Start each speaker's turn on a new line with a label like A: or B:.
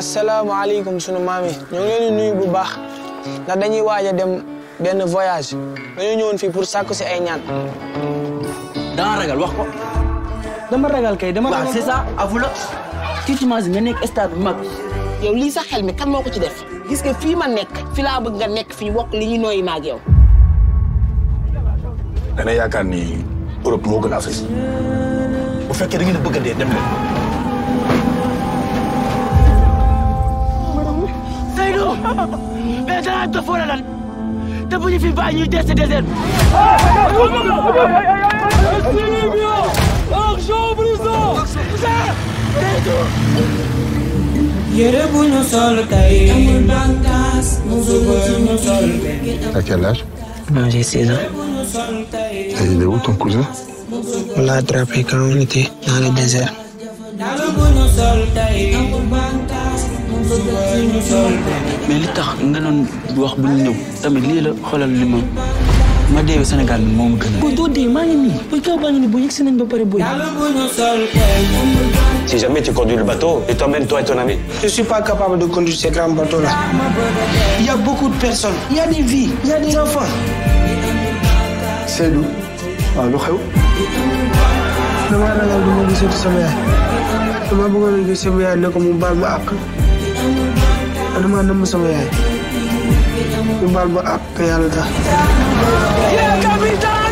A: asalaamaaleykum sunu maam yi ñoo ngi leen di nuyu bu baax ndax dañuy waaj a dem benn voyage dañoo ñëwoon fii pour sàkku si ay ñaan.
B: danga ragal wax ko.
C: dama ragal kay dama
B: waaw c'est ça avu la. tu t'imagines nga nekk stade bu mag.
D: yow lii sax xel mi kan moo ko ci def gis nga fii ma nekk fi laa bëgg nga nekk fii wokk li ñuy nooyi maag yow.
E: dana yaakaar ni Europe moo gën Afrique. bu fekkee da ngeen a bëgg a dee dem leen.
B: Mais dof wala lan. Te bu ñu fi bàyyi ñuy des ci désert
F: bànqaas suba ñu sol
E: À quel âge
A: j'ai 16 ans.
E: Et il est où ton cousin
A: On l'a attrapé quand on était dans le désert.
B: Mais li tax nga doon wax bu ñu ñëw tamit lii la xoolal li ma ma deewee Sénégal bi moom gën a.
C: booy doo dee maa ngi nii booy kaw baa ngi nii booy yegg si nañ ba pare booy.
G: jamais tu conduis le bateau, et t'emmènes toi et ton ami.
A: Je ne suis pas capable de conduire ces grands bateaux-là. Il y a beaucoup de personnes, il y a des vies, il y a des enfants.
E: Seydou waaw lu xew?
A: Dama ragal du ma gisati sama yaay dama bëggoon a gis sama yaay ne ko mu baal ma àq man damaa namm sama yaay. Ñu baal ba àpp yàlla. Tax